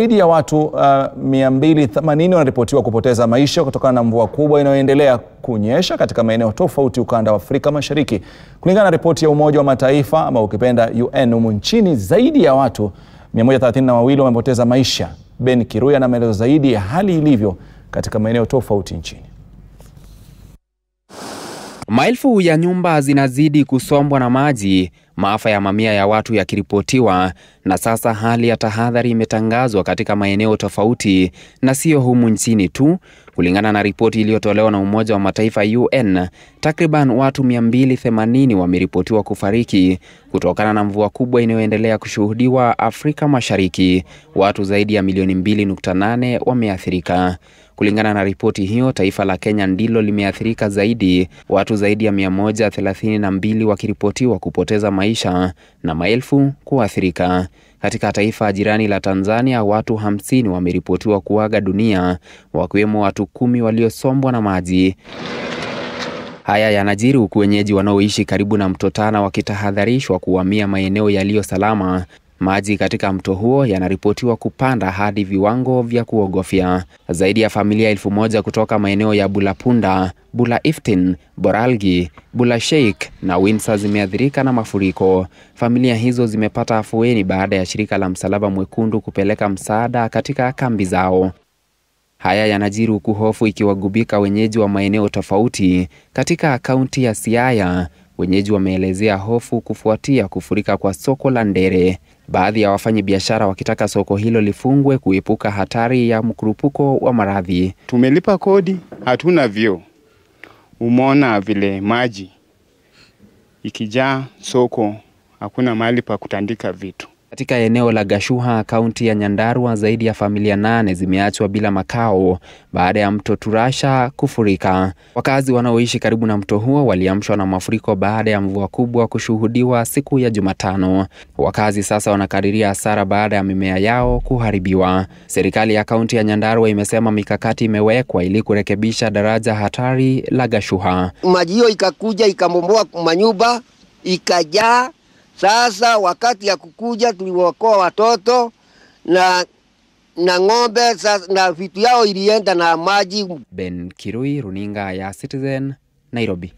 Zaidi ya watu uh, 280 wanaripotiwa kupoteza maisha kutokana na mvua kubwa inayoendelea kunyesha katika maeneo tofauti ukanda wa Afrika Mashariki. Kulingana na ripoti ya Umoja wa Mataifa ama ukipenda UN, humu nchini zaidi ya watu 132 wamepoteza maisha. Ben Kiruya na maelezo zaidi ya hali ilivyo katika maeneo tofauti nchini. Maelfu ya nyumba zinazidi kusombwa na maji, maafa ya mamia ya watu yakiripotiwa, na sasa hali ya tahadhari imetangazwa katika maeneo tofauti na sio humu nchini tu. Kulingana na ripoti iliyotolewa na Umoja wa Mataifa UN, takriban watu 280 wameripotiwa kufariki kutokana na mvua kubwa inayoendelea kushuhudiwa Afrika Mashariki. Watu zaidi ya milioni 2.8 wameathirika. Kulingana na ripoti hiyo, taifa la Kenya ndilo limeathirika zaidi, watu zaidi ya 132 wakiripotiwa kupoteza maisha na maelfu kuathirika. Katika taifa jirani la Tanzania, watu 50 wameripotiwa kuaga dunia, wakiwemo watu kumi waliosombwa na maji. Haya yanajiri huku wenyeji wanaoishi karibu na mto Tana wakitahadharishwa kuhamia maeneo yaliyo salama. Maji katika mto huo yanaripotiwa kupanda hadi viwango vya kuogofya. Zaidi ya familia elfu moja kutoka maeneo ya Bulapunda, Bula Iftin, Boralgi, Bula Sheikh na Windsor zimeathirika na mafuriko. Familia hizo zimepata afueni baada ya shirika la Msalaba Mwekundu kupeleka msaada katika kambi zao. Haya yanajiri huku hofu ikiwagubika wenyeji wa maeneo tofauti katika kaunti ya Siaya. Wenyeji wameelezea hofu kufuatia kufurika kwa soko la Ndere, baadhi ya wafanyabiashara wakitaka soko hilo lifungwe kuepuka hatari ya mkurupuko wa maradhi. Tumelipa kodi, hatuna vyoo. Umeona vile maji ikijaa soko, hakuna mahali pa kutandika vitu. Katika eneo la Gashuha, kaunti ya Nyandarua, zaidi ya familia nane zimeachwa bila makao baada ya mto Turasha kufurika. Wakazi wanaoishi karibu na mto huo waliamshwa na mafuriko baada ya mvua kubwa kushuhudiwa siku ya Jumatano. Wakazi sasa wanakadiria hasara baada ya mimea yao kuharibiwa. Serikali ya kaunti ya Nyandarua imesema mikakati imewekwa ili kurekebisha daraja hatari la Gashuha. Maji hiyo ikakuja ikamomboa manyumba ikajaa sasa wakati ya kukuja tuliwaokoa watoto na na ng'ombe na vitu yao ilienda na maji. Ben Kirui, runinga ya Citizen, Nairobi.